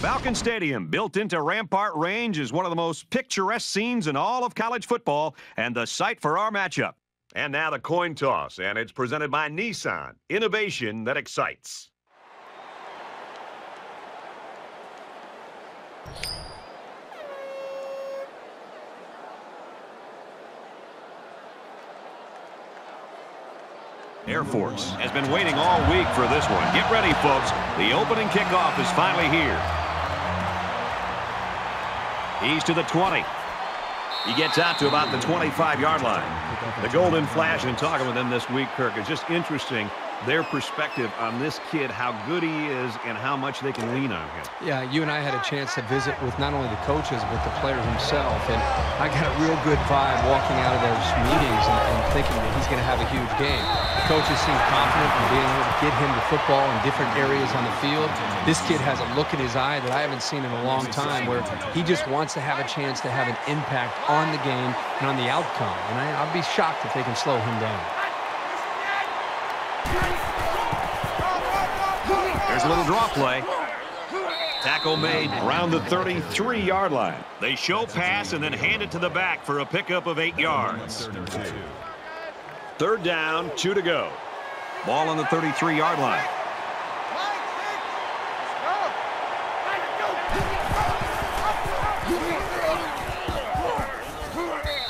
Falcon Stadium, built into Rampart Range, is one of the most picturesque scenes in all of college football and the site for our matchup. And now the coin toss, and it's presented by Nissan. Innovation that excites. Air Force has been waiting all week for this one. Get ready, folks. The opening kickoff is finally here. He's to the 20. He gets out to about the 25-yard line. The Golden Flash, and talking with them this week, Kirk, is just interesting their perspective on this kid, how good he is, and how much they can lean on him. Yeah, you and I had a chance to visit with not only the coaches, but the player himself, and I got a real good vibe walking out of those meetings and, and thinking that he's going to have a huge game. The coaches seem confident in being able to get him the football in different areas on the field. This kid has a look in his eye that I haven't seen in a long time where he just wants to have a chance to have an impact on the game and on the outcome, and I, I'll be shocked if they can slow him down. There's a little draw play. Tackle made around the 33-yard line. They show pass and then hand it to the back for a pickup of eight yards. Third down, two to go. Ball on the 33-yard line.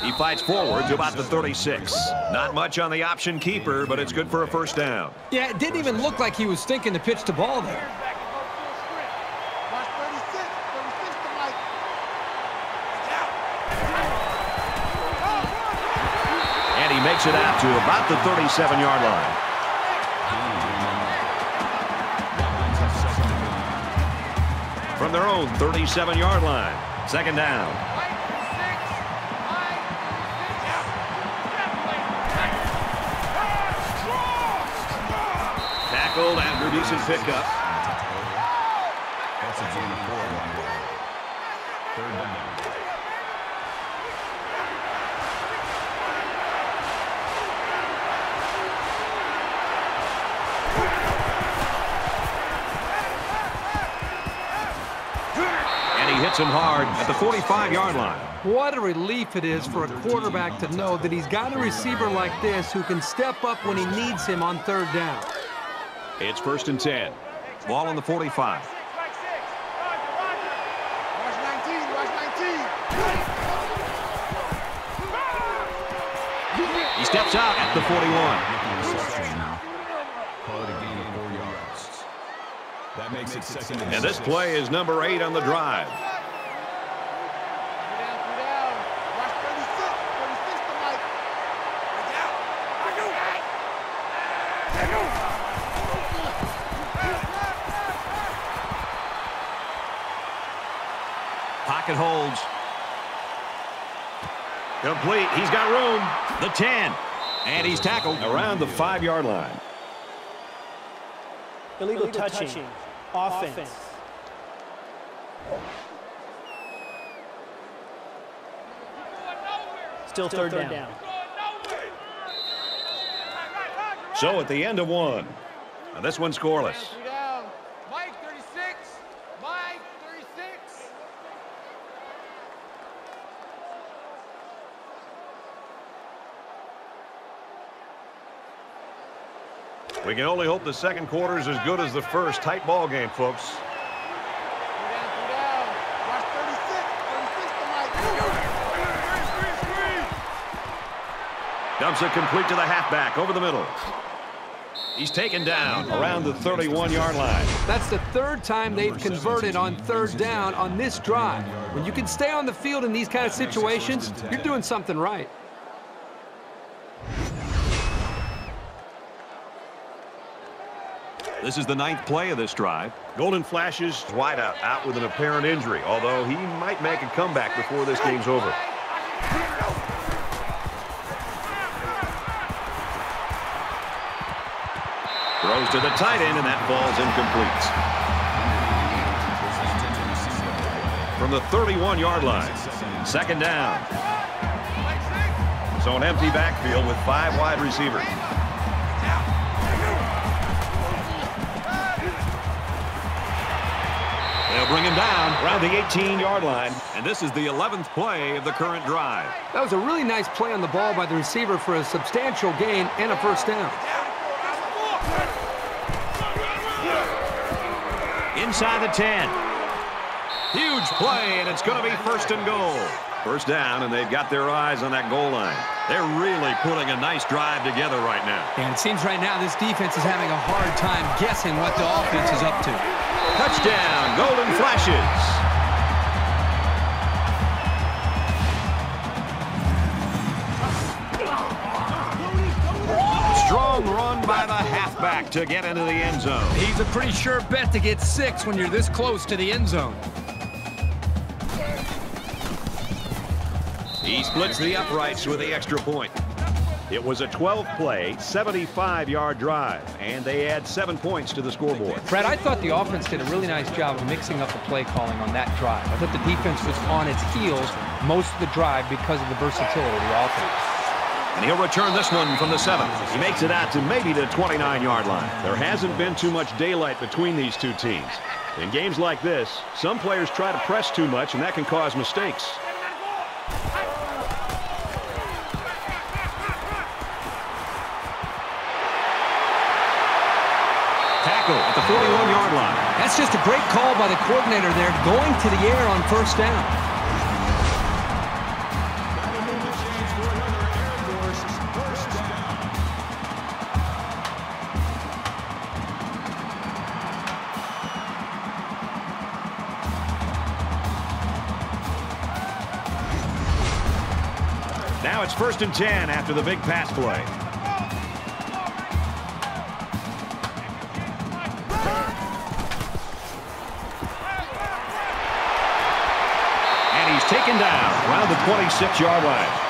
He fights forward to about the 36. Not much on the option keeper, but it's good for a first down. Yeah, it didn't even look like he was thinking to pitch the ball there. And it out to about the 37-yard line. From their own 37-yard line. Second down. Tackled after decent pickup. That's a gain of four. Third down. Hits him hard at the 45-yard line. What a relief it is for a quarterback to know that he's got a receiver like this who can step up when he needs him on third down. It's first and 10. Ball on the 45. He steps out at the 41. Reception now. Call it a gain of four yards. That makes it second and And this play is number eight on the drive. Complete. He's got room. The 10. And he's tackled around the five-yard line. Illegal, touching. Offense. Still, third, down. So at the end of one. Now this one scoreless. Mike 36. Mike 36. We can only hope the second quarter is as good as the first. Tight ball game, folks. Two down, two down. Watch 36. 36 to Mike. Dumps it complete to the halfback over the middle. He's taken down around the 31-yard line. That's the third time they've converted on third down on this drive. When you can stay on the field in these kind of situations, you're doing something right. This is the ninth play of this drive. Golden Flashes wide out, with an apparent injury, although he might make a comeback before this game's over. Throws to the tight end, and that falls incomplete. From the 31-yard line, second down. So an empty backfield with five wide receivers. Bring him down around the 18-yard line. And this is the 11th play of the current drive. That was a really nice play on the ball by the receiver for a substantial gain and a first down. Inside the 10. Huge play, and it's going to be first and goal. First down, and they've got their eyes on that goal line. They're really putting a nice drive together right now. And it seems right now this defense is having a hard time guessing what the offense is up to. Touchdown, Golden Flashes. Strong run by the halfback to get into the end zone. He's a pretty sure bet to get six when you're this close to the end zone. He splits the uprights with the extra point. It was a 12-play, 75-yard drive, and they add seven points to the scoreboard. Brad, I thought the offense did a really nice job of mixing up the play calling on that drive. I thought the defense was on its heels most of the drive because of the versatility of the offense. And he'll return this one from the seven. He makes it out to maybe the 29-yard line. There hasn't been too much daylight between these two teams. In games like this, some players try to press too much, and that can cause mistakes. That's just a great call by the coordinator there, going to the air on first down. Now it's first and 10 after the big pass play. Around the 26-yard line.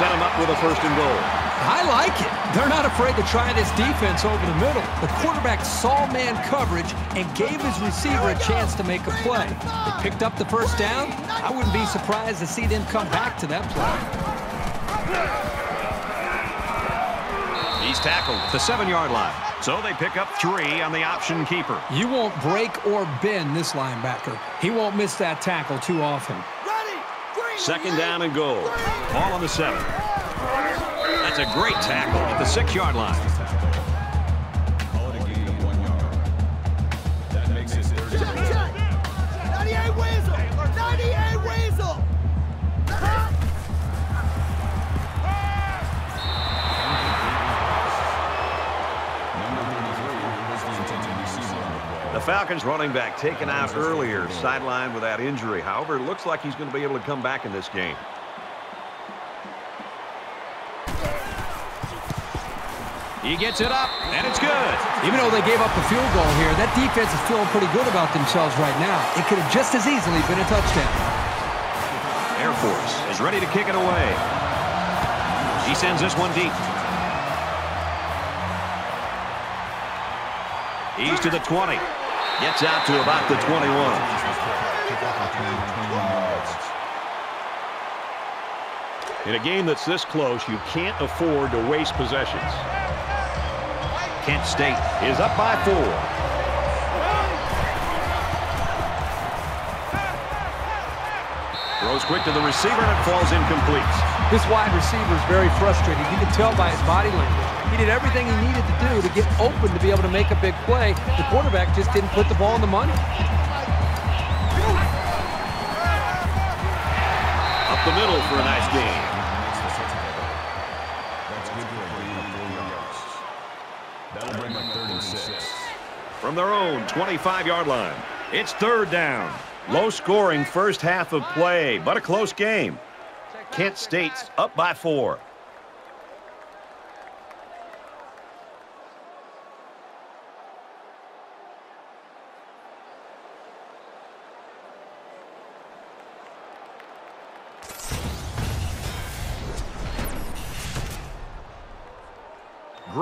Set him up with a first and goal. I like it. They're not afraid to try this defense over the middle. The quarterback saw man coverage and gave his receiver a chance to make a play. They picked up the first down. I wouldn't be surprised to see them come back to that play. He's tackled at the seven-yard line. So they pick up three on the option keeper. You won't break or bend this linebacker. He won't miss that tackle too often. Second down and goal. Ball on the seven. That's a great tackle at the six-yard line. Falcons running back taken out earlier, sidelined with that injury. However, it looks like he's going to be able to come back in this game. He gets it up, and it's good. Even though they gave up the field goal here, that defense is feeling pretty good about themselves right now. It could have just as easily been a touchdown. Air Force is ready to kick it away. He sends this one deep. He's to the 20. Gets out to about the 21. In a game that's this close, you can't afford to waste possessions. Kent State is up by four. Throws quick to the receiver, and it falls incomplete. This wide receiver is very frustrated. You can tell by his body language. He did everything he needed to do to get open to be able to make a big play. The quarterback just didn't put the ball in the money. Up the middle for a nice game. That's good for a gain of four yards. That'll bring up third and six. From their own 25-yard line, it's third down. Low-scoring first half of play, but a close game. Kent State's up by four.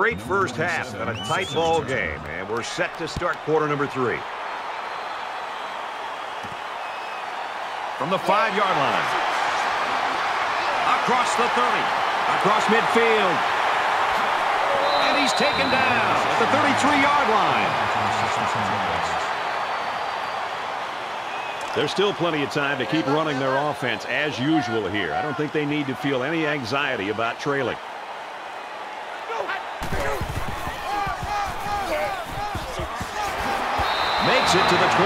Great first half and a tight ball game, and we're set to start quarter number three. From the five-yard line. Across the 30. Across midfield. And he's taken down at the 33-yard line. There's still plenty of time to keep running their offense as usual here. I don't think they need to feel any anxiety about trailing. Makes it to the 21.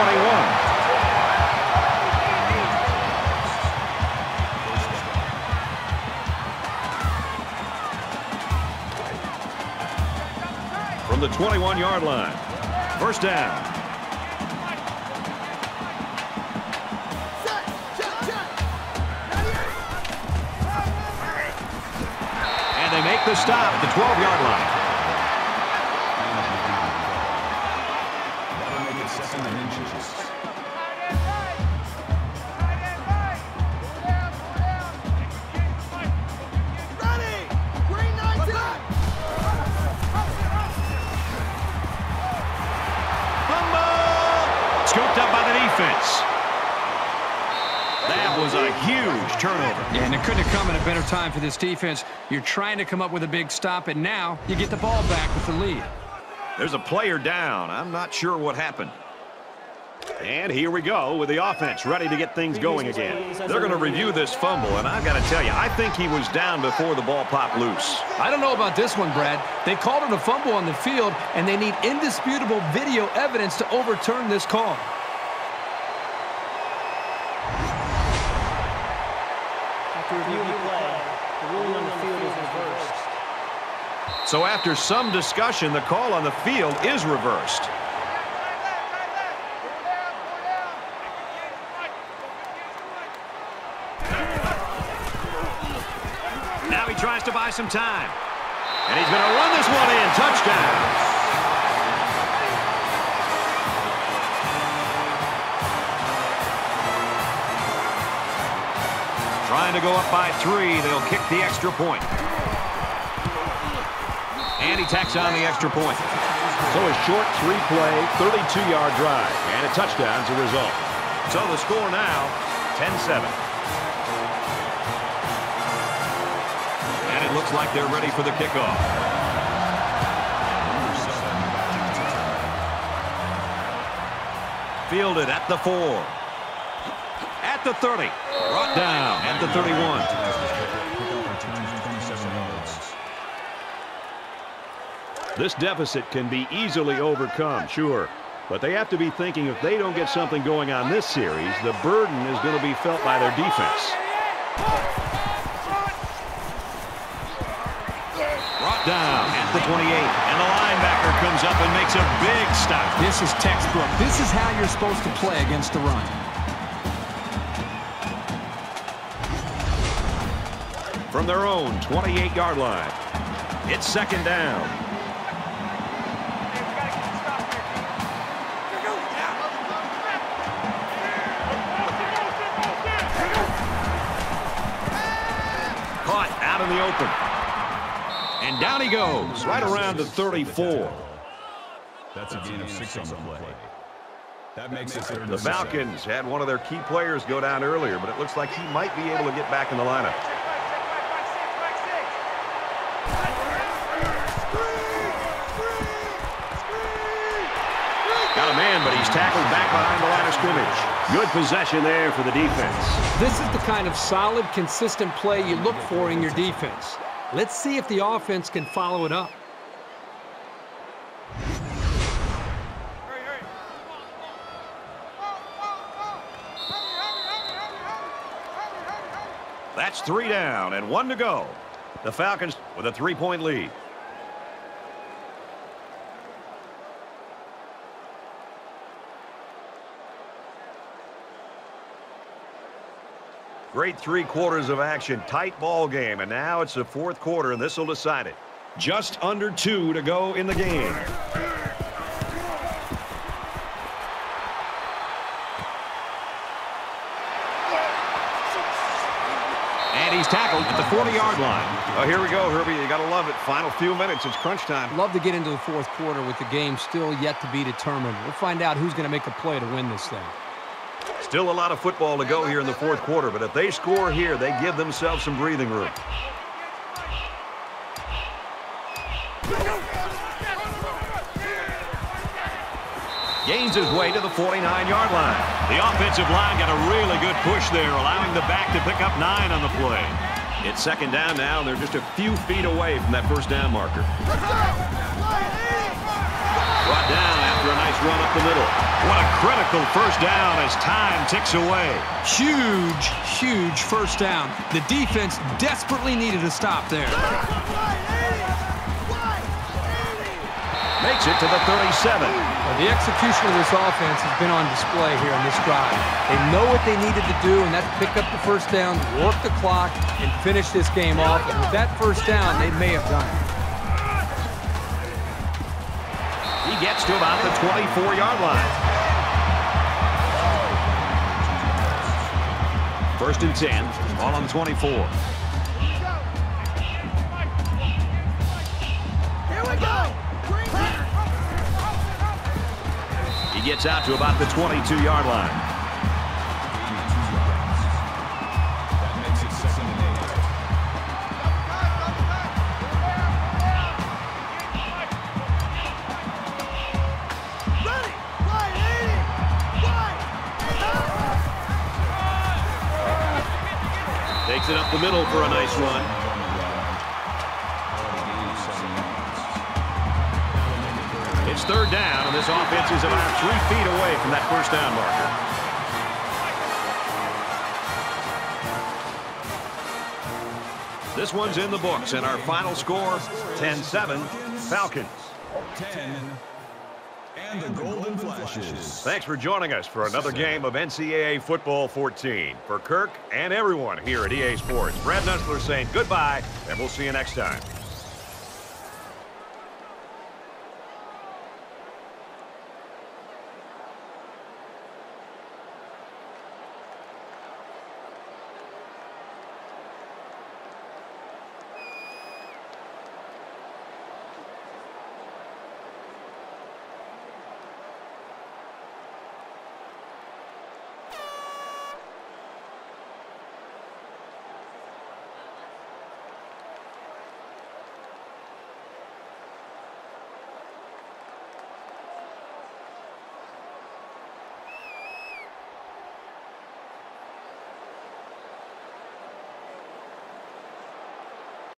From the 21-yard line. First down. And they make the stop at the 12-yard line. Couldn't have come at a better time for this defense. You're trying to come up with a big stop, and now you get the ball back with the lead. There's a player down. I'm not sure what happened. And here we go with the offense ready to get things going again. They're going to review this fumble, and I've got to tell you, I think he was down before the ball popped loose. I don't know about this one, Brad. They called it a fumble on the field, and they need indisputable video evidence to overturn this call. After reviewing the play, the ruling on the field is reversed. So after some discussion, the call on the field is reversed. Now he tries to buy some time. And he's going to run this one in. Touchdown. To go up by three. They'll kick the extra point. And he tacks on the extra point. So a short three-play, 32-yard drive, and a touchdown's a result. So the score now, 10-7. And it looks like they're ready for the kickoff. Fielded at the four. At the 30. Brought down at the 31. Pickup returns 27 yards. This deficit can be easily overcome, sure. But they have to be thinking if they don't get something going on this series, the burden is going to be felt by their defense. Brought down at the 28. And the linebacker comes up and makes a big stop. This is textbook. This is how you're supposed to play against the run. From their own 28-yard line. It's second down. Caught out in the open. And down he goes, right around the 34. That's a gain of six on the play. That makes it The. Falcons had one of their key players go down earlier, but it looks like he might be able to get back in the lineup. Tackled back behind the line of scrimmage. Good possession there for the defense. This is the kind of solid, consistent play you look for in your defense. Let's see if the offense can follow it up. That's three down and one to go. The Falcons with a three-point lead. Great three quarters of action, tight ball game, and now it's the fourth quarter, and this will decide it. Just under two to go in the game. And he's tackled at the 40-yard line. Oh, here we go, Herbie. You got to love it. Final few minutes. It's crunch time. Love to get into the fourth quarter with the game still yet to be determined. We'll find out who's going to make a play to win this thing. Still a lot of football to go here in the fourth quarter, but if they score here, they give themselves some breathing room. Gains his way to the 49-yard line. The offensive line got a really good push there, allowing the back to pick up nine on the play. It's second down now, and they're just a few feet away from that first down marker. Brought down after a nice run up the middle. What a critical first down as time ticks away. Huge, huge first down. The defense desperately needed a stop there. Makes it to the 37. Well, the execution of this offense has been on display here in this drive. They know what they needed to do, and that's pick up the first down, work the clock, and finish this game off. And with that first down, they may have done it. Gets to about the 24-yard line. First and 10, ball on the 24. Here we go. He gets out to about the 22-yard line. Middle for a nice run. It's third down, and this offense is about three feet away from that first down marker. This one's in the books, and our final score, 10-7, Falcons. 10. And the Golden Flashes. Thanks for joining us for another game of NCAA Football 14. For Kirk and everyone here at EA Sports, Brad Nessler saying goodbye, and we'll see you next time.